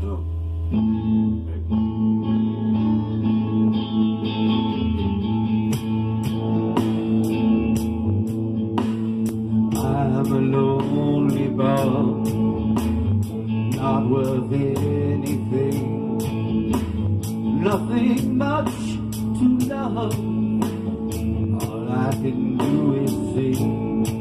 I'm a lonely ball, not worth anything, nothing much to love. All I can do is sing.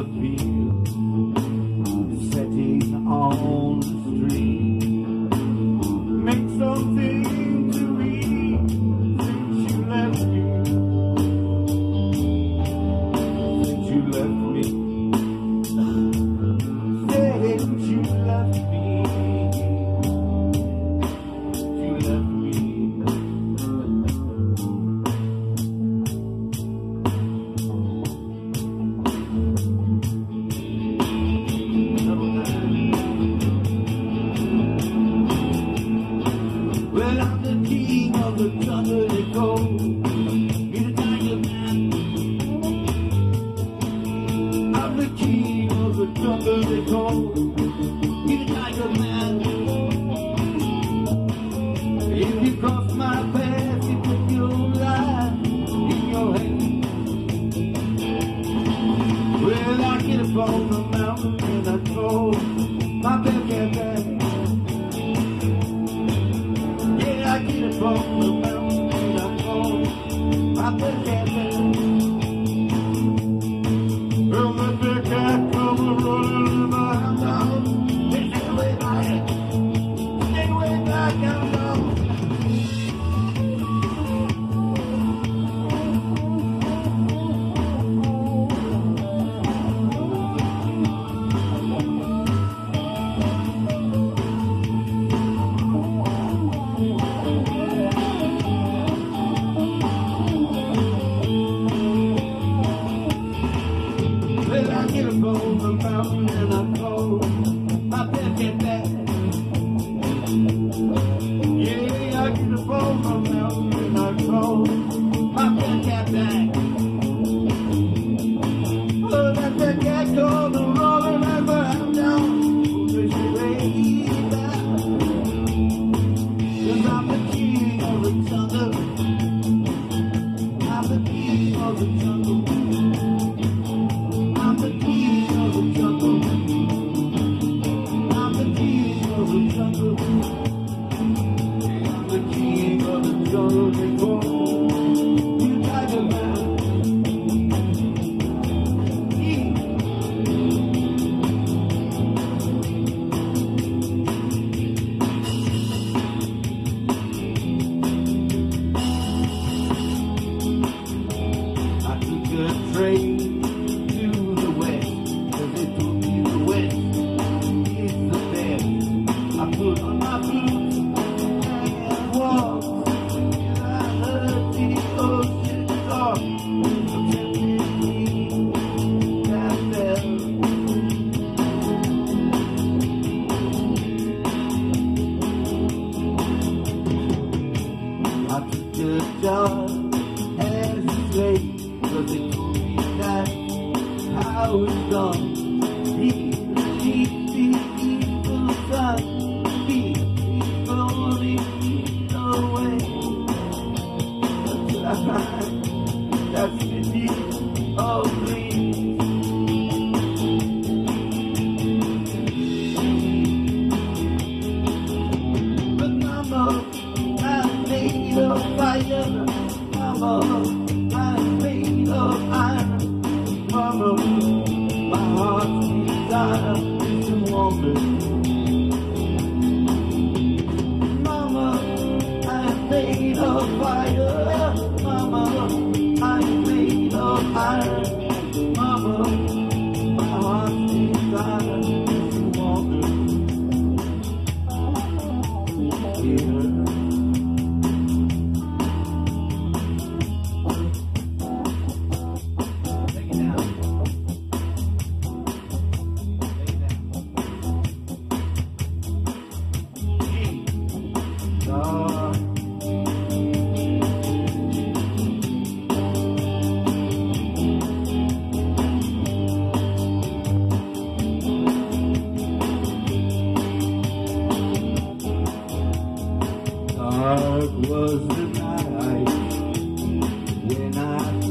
Of people. Well, I'm the king of the coveted gold. Be the tiger man. I'm the king of the coveted gold. Be the tiger man. If you cross my path, you put your life in your. Well, I the mountain and I told done and straight Cause it will be nice how it's done together. Dark was the night when I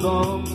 lonely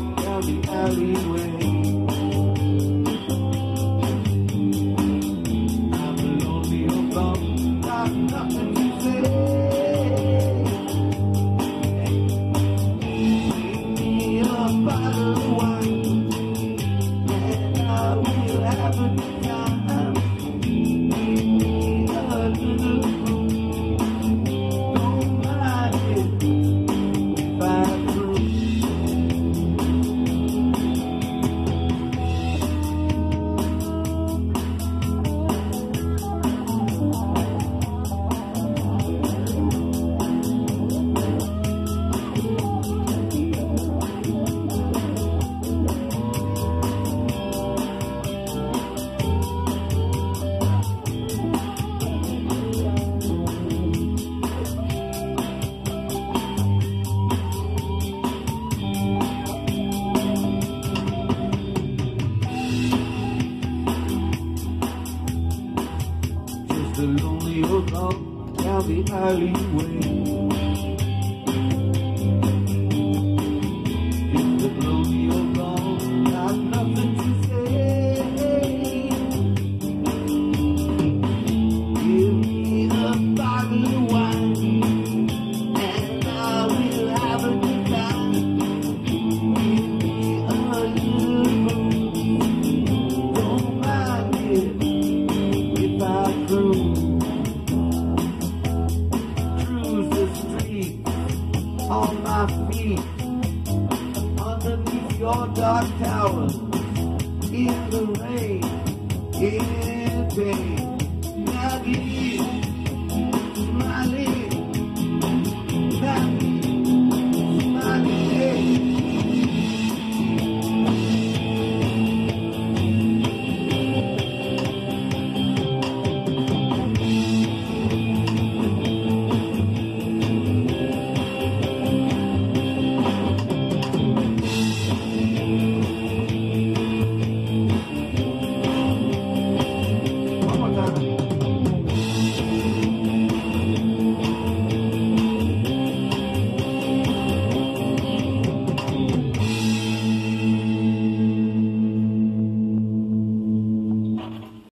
alleyway.